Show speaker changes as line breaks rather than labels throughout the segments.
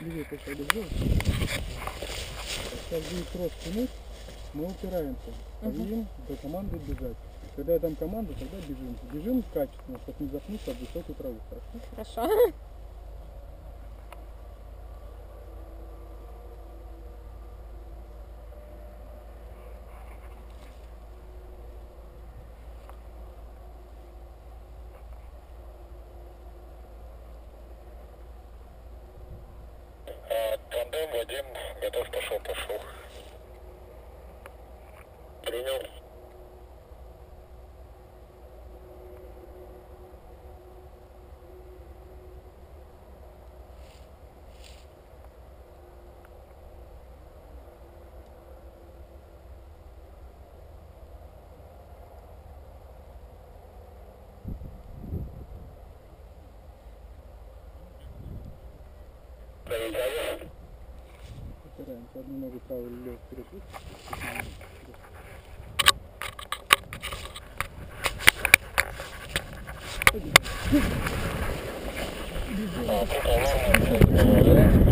левее пошли сделать. Сейчас будет трос тянуть, мы упираемся. Стоим, до команды бежать. Когда я дам команду, тогда бежим. Бежим качественно, чтобы не запнуться об высокую траву. Хорошо?
Хорошо.
Вадим, готов, пошел, пошел. Принял. Проверяю.
Упираемся. Одну ногу правую или левую вперед.
А, тут аларм,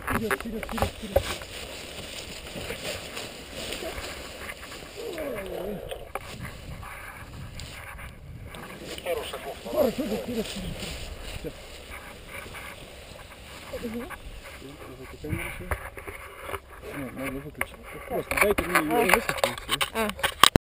вперед, вперед, вперед, вперед.
Пару шагов назад.
Пару шагов вперед, вперед. Всё. Ну, надо выключить. Просто дайте мне ее.
А,